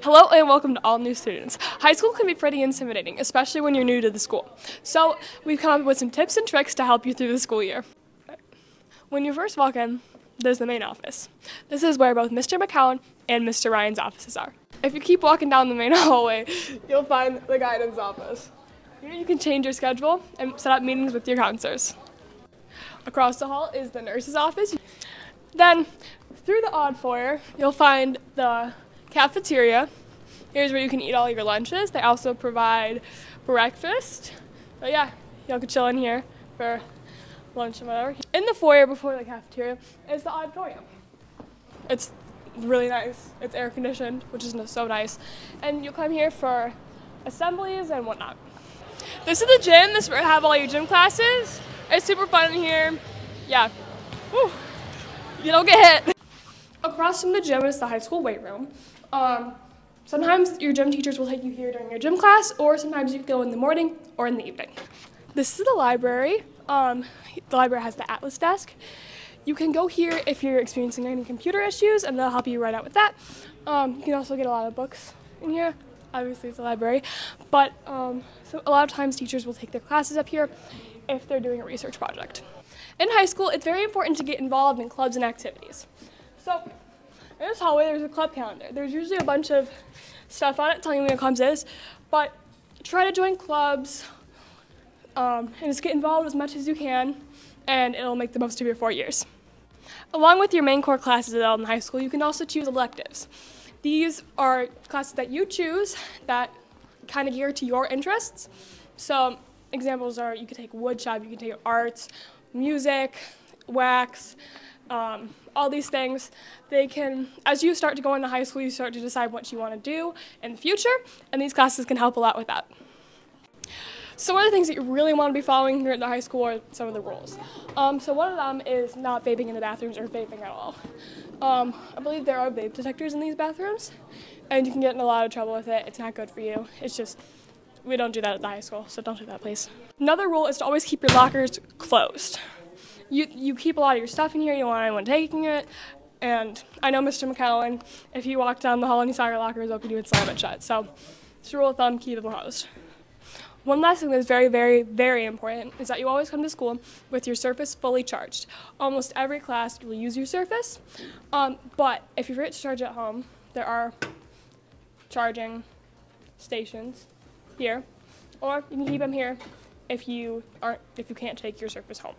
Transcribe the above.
Hello and welcome to all new students. High school can be pretty intimidating, especially when you're new to the school. So we've come up with some tips and tricks to help you through the school year. When you first walk in, there's the main office. This is where both Mr. McCowan and Mr. Ryan's offices are. If you keep walking down the main hallway, you'll find the guidance office. Here you can change your schedule and set up meetings with your counselors. Across the hall is the nurse's office. Then, through the odd foyer, you'll find the cafeteria. Here's where you can eat all your lunches. They also provide breakfast. But yeah, y'all could chill in here for lunch and whatever. In the foyer before the cafeteria is the auditorium. It's really nice. It's air conditioned, which is so nice. And you'll come here for assemblies and whatnot. This is the gym. This is where you have all your gym classes. It's super fun in here. Yeah. Woo. You don't get hit. Across from the gym is the high school weight room. Um, sometimes your gym teachers will take you here during your gym class, or sometimes you go in the morning or in the evening. This is the library. Um, the library has the Atlas desk. You can go here if you're experiencing any computer issues, and they'll help you right out with that. Um, you can also get a lot of books in here. Obviously, it's a library, but um, so a lot of times teachers will take their classes up here if they're doing a research project. In high school, it's very important to get involved in clubs and activities. So in this hallway, there's a club calendar. There's usually a bunch of stuff on it telling you when clubs is, but try to join clubs um, and just get involved as much as you can, and it'll make the most of your four years. Along with your main core classes at Eldon High School, you can also choose electives. These are classes that you choose that kind of gear to your interests. So examples are you could take woodshop, you can take arts, music, WACS, um, all these things. They can, as you start to go into high school, you start to decide what you want to do in the future, and these classes can help a lot with that. So one of the things that you really want to be following here at the high school are some of the rules. Um, so one of them is not vaping in the bathrooms or vaping at all. Um, I believe there are vape detectors in these bathrooms, and you can get in a lot of trouble with it. It's not good for you. It's just we don't do that at the high school, so don't do that, please. Another rule is to always keep your lockers closed. You, you keep a lot of your stuff in here, you don't want anyone taking it, and I know Mr. McCowan, if you walked down the hall and you saw your lockers open, you would slam it shut. So, just rule of thumb, keep them closed. One last thing that's very, very, very important is that you always come to school with your Surface fully charged. Almost every class will use your Surface, um, but if you forget to charge at home, there are charging stations here, or you can keep them here if you aren't if you can't take your Surface home.